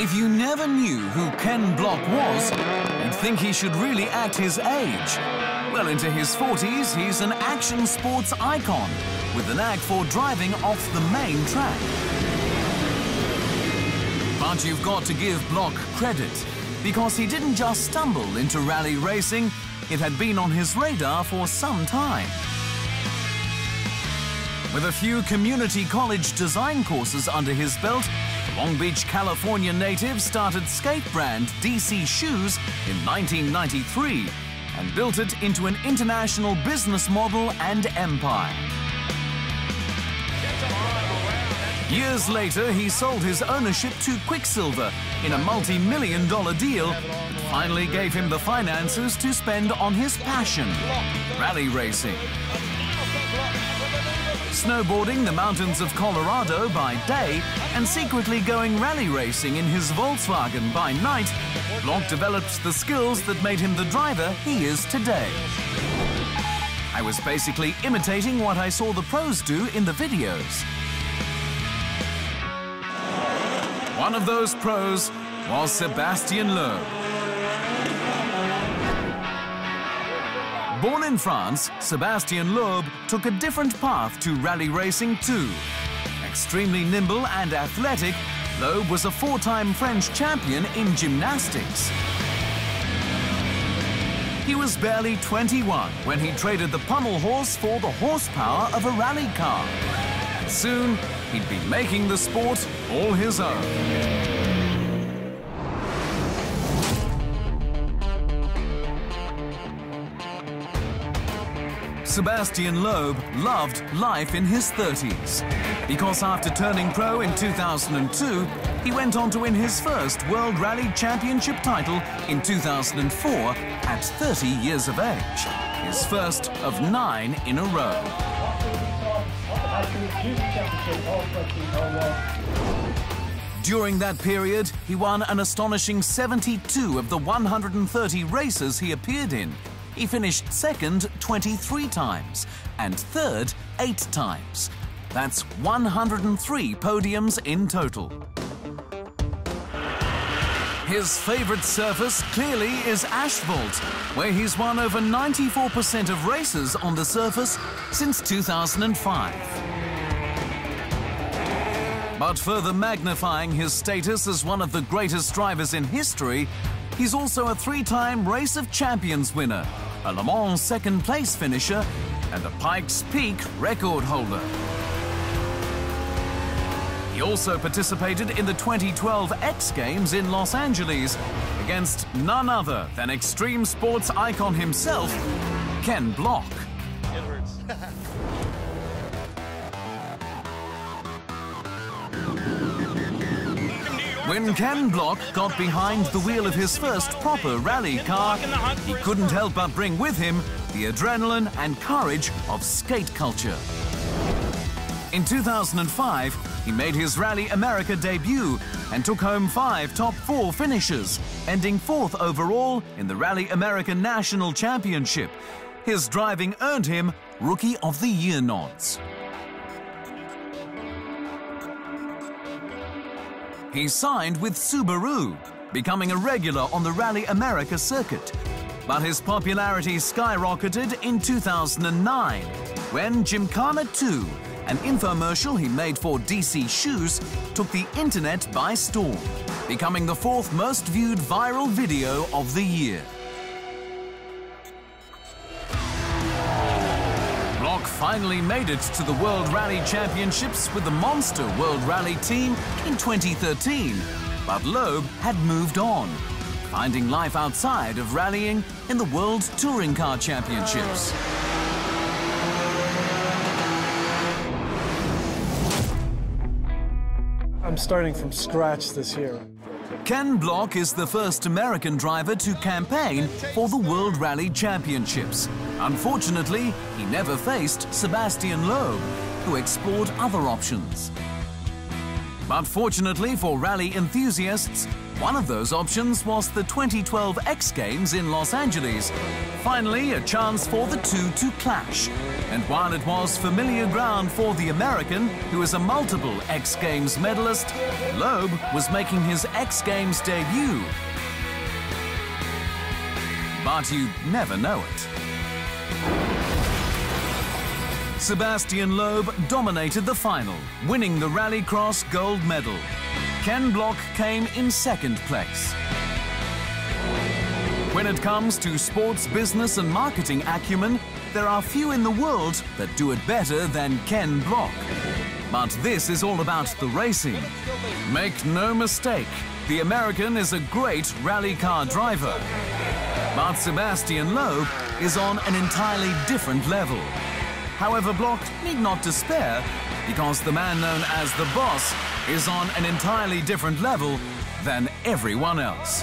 If you never knew who Ken Block was, you'd think he should really act his age. Well into his 40s, he's an action sports icon with an knack for driving off the main track. But you've got to give Block credit, because he didn't just stumble into rally racing, it had been on his radar for some time. With a few community college design courses under his belt, Long Beach, California native started skate brand DC Shoes in 1993 and built it into an international business model and empire. Years later, he sold his ownership to Quiksilver in a multi-million dollar deal that finally gave him the finances to spend on his passion, rally racing. Snowboarding the mountains of Colorado by day and secretly going rally racing in his Volkswagen by night, Block developed the skills that made him the driver he is today. I was basically imitating what I saw the pros do in the videos. One of those pros was Sebastien Loeb. Born in France, Sebastien Loeb took a different path to rally racing too. Extremely nimble and athletic, Loeb was a four-time French champion in gymnastics. He was barely 21 when he traded the pommel horse for the horsepower of a rally car. Soon, he'd be making the sport all his own. Sebastien Loeb loved life in his 30s because after turning pro in 2002, he went on to win his first World Rally Championship title in 2004 at 30 years of age, his first of nine in a row. During that period, he won an astonishing 72 of the 130 races he appeared in, he finished second 23 times and third 8 times. That's 103 podiums in total. His favourite surface clearly is asphalt, where he's won over 94% of races on the surface since 2005. But further magnifying his status as one of the greatest drivers in history, he's also a three-time Race of Champions winner a Le Mans second place finisher, and a Pikes Peak record holder. He also participated in the 2012 X Games in Los Angeles against none other than extreme sports icon himself, Ken Block. When Ken Block got behind the wheel of his first proper rally car, he couldn't help but bring with him the adrenaline and courage of skate culture. In 2005, he made his Rally America debut and took home five top four finishes, ending fourth overall in the Rally America National Championship. His driving earned him Rookie of the Year nods. He signed with Subaru, becoming a regular on the Rally America circuit. But his popularity skyrocketed in 2009 when Gymkhana 2, an infomercial he made for DC Shoes, took the internet by storm, becoming the fourth most viewed viral video of the year. Finally made it to the World Rally Championships with the Monster World Rally team in 2013, but Loeb had moved on, finding life outside of rallying in the World Touring Car Championships. I'm starting from scratch this year. Ken Block is the first American driver to campaign for the World Rally Championships. Unfortunately, he never faced Sebastien Loeb, who explored other options. But fortunately for rally enthusiasts, One of those options was the 2012 X Games in Los Angeles. Finally, a chance for the two to clash. And while it was familiar ground for the American, who is a multiple X Games medalist, Loeb was making his X Games debut. But you'd never know it. Sebastien Loeb dominated the final, winning the Rallycross gold medal. Ken Block came in second place. When it comes to sports business and marketing acumen, there are few in the world that do it better than Ken Block. But this is all about the racing. Make no mistake, the American is a great rally car driver. But Sebastien Loeb is on an entirely different level. However, Block need not despair because the man known as the boss is on an entirely different level than everyone else.